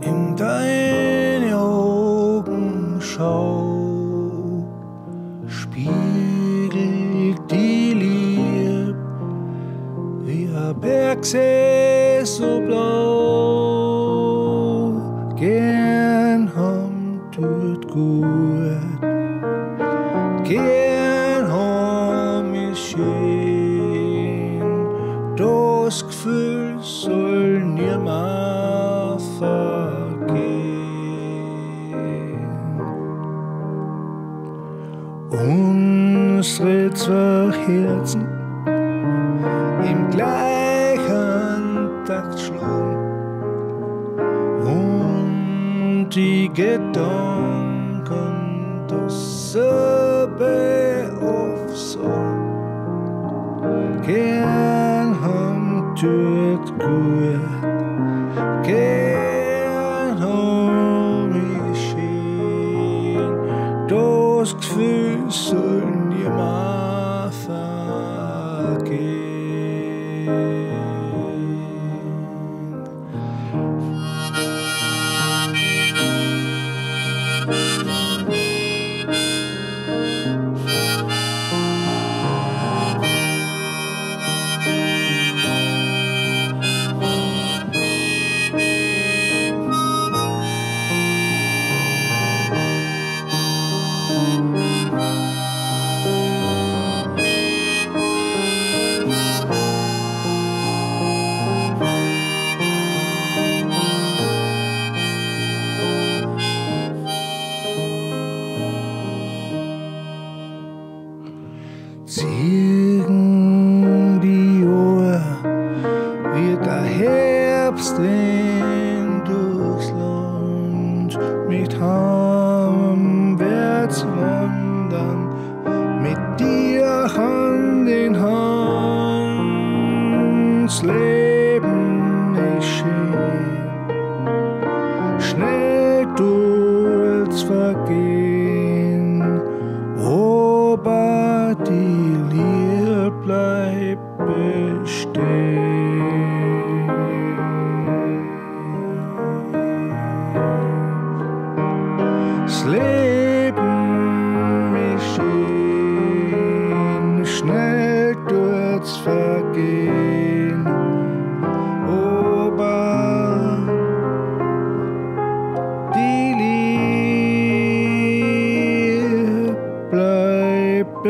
in deine Augen schau, spiegelt die Liebe wie ein Bergsee so blau. Gern ham tut gut, gern ham ich schön, das Gefühl soll nimmer vergehen. Unsere zwei Herzen im gleichen Takt schlagen und die Gedanken dasselbe aufsagen. Gern ham tut gut, gern ham ich schön, das Gefühl soll Ziegen die Uhr, wird der Herbst drehen durchs Land, mit heimwärts wandern, Leben schön, schnell tut's vergehen, aber die Liebe bleibt.